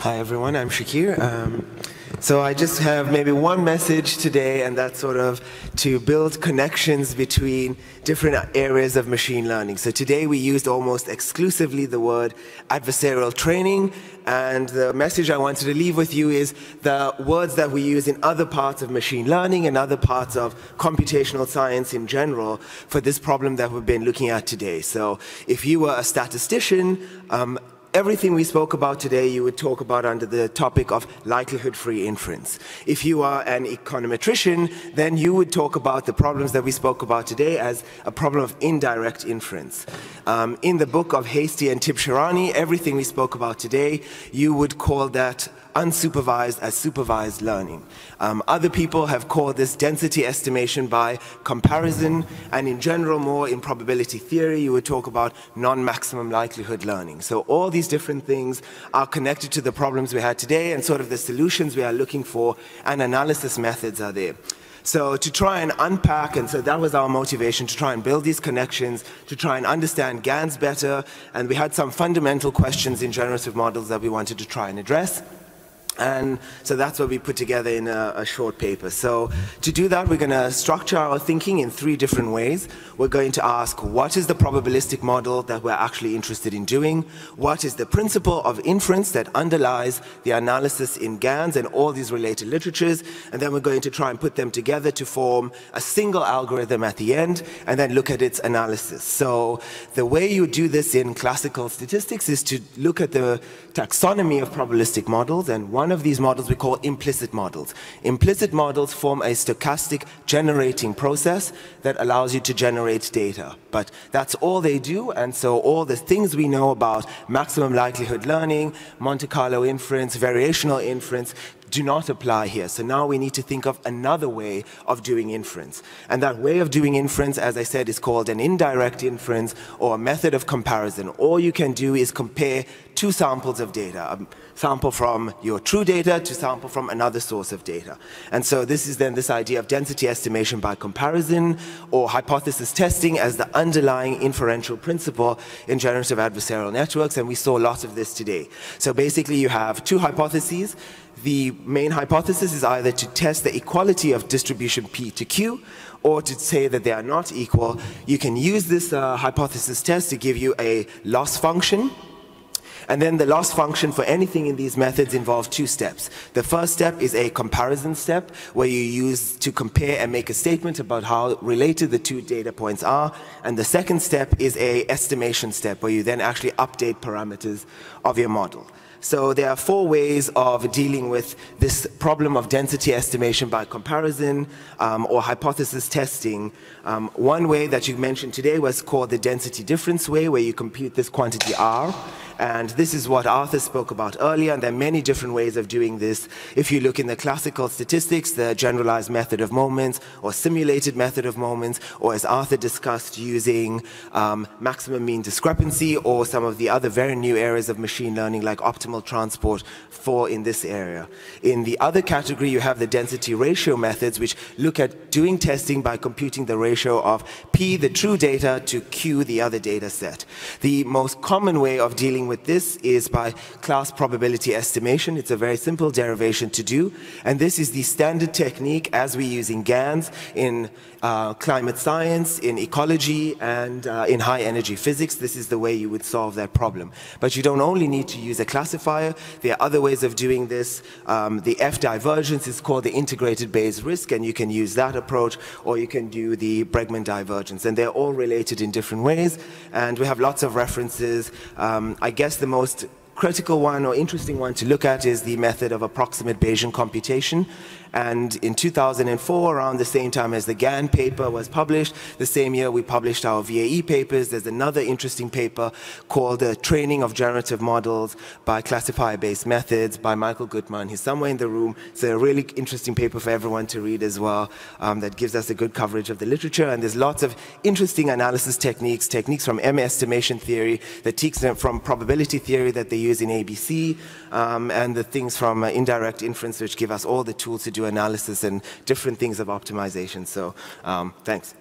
Hi everyone, I'm Shakir. Um, so I just have maybe one message today, and that's sort of to build connections between different areas of machine learning. So today we used almost exclusively the word adversarial training, and the message I wanted to leave with you is the words that we use in other parts of machine learning and other parts of computational science in general for this problem that we've been looking at today. So if you were a statistician, um, everything we spoke about today you would talk about under the topic of likelihood-free inference. If you are an econometrician, then you would talk about the problems that we spoke about today as a problem of indirect inference. Um, in the book of Hastie and Tibshirani, everything we spoke about today, you would call that unsupervised as supervised learning. Um, other people have called this density estimation by comparison, and in general, more in probability theory, you would talk about non-maximum likelihood learning. So all these different things are connected to the problems we had today and sort of the solutions we are looking for, and analysis methods are there. So to try and unpack, and so that was our motivation, to try and build these connections, to try and understand GANs better, and we had some fundamental questions in generative models that we wanted to try and address. And so that's what we put together in a, a, short paper. So to do that, we're going to structure our thinking in three different ways. We're going to ask, what is the probabilistic model that we're actually interested in doing? What is the principle of inference that underlies the analysis in GANs and all these related literatures? And then we're going to try and put them together to form a single algorithm at the end, and then look at its analysis. So the way you do this in classical statistics is to look at the taxonomy of probabilistic models, and one of these models we call implicit models. Implicit models form a stochastic generating process that allows you to generate data. But that's all they do, and so all the things we know about maximum likelihood learning, Monte Carlo inference, variational inference, do not apply here. So now we need to think of another way of doing inference. And that way of doing inference, as I said, is called an indirect inference or a method of comparison. All you can do is compare two samples of data, a sample from your true data to sample from another source of data. And so this is then this idea of density estimation by comparison or hypothesis testing as the underlying inferential principle in generative adversarial networks, and we saw lots of this today. So basically you have two hypotheses the main hypothesis is either to test the equality of distribution P to Q or to say that they are not equal. You can use this uh, hypothesis test to give you a loss function. And then the loss function for anything in these methods involves two steps. The first step is a comparison step where you use to compare and make a statement about how related the two data points are. And the second step is a estimation step where you then actually update parameters of your model. So there are four ways of dealing with this problem of density estimation by comparison um, or hypothesis testing. Um, one way that you mentioned today was called the density difference way, where you compute this quantity R. And this is what Arthur spoke about earlier, and there are many different ways of doing this. If you look in the classical statistics, the generalized method of moments, or simulated method of moments, or as Arthur discussed, using um, maximum mean discrepancy, or some of the other very new areas of machine learning like optimal transport for in this area. In the other category, you have the density ratio methods, which look at doing testing by computing the ratio of P, the true data, to Q, the other data set. The most common way of dealing dealing with this is by class probability estimation. It's a very simple derivation to do. And this is the standard technique as we use in GANs, in uh, climate science, in ecology, and uh, in high energy physics. This is the way you would solve that problem. But you don't only need to use a classifier. There are other ways of doing this. Um, the F divergence is called the integrated Bayes risk, and you can use that approach, or you can do the Bregman divergence. And they're all related in different ways. And we have lots of references. Um, I guess the most critical one or interesting one to look at is the method of approximate Bayesian computation. And in 2004, around the same time as the GAN paper was published, the same year we published our VAE papers. There's another interesting paper called The Training of Generative Models by Classifier-Based Methods by Michael Gutmann. He's somewhere in the room. It's a really interesting paper for everyone to read as well um, that gives us a good coverage of the literature. And there's lots of interesting analysis techniques, techniques from M estimation theory, the techniques from probability theory that they use in ABC, um, and the things from uh, indirect inference which give us all the tools to do analysis and different things of optimization. So um, thanks.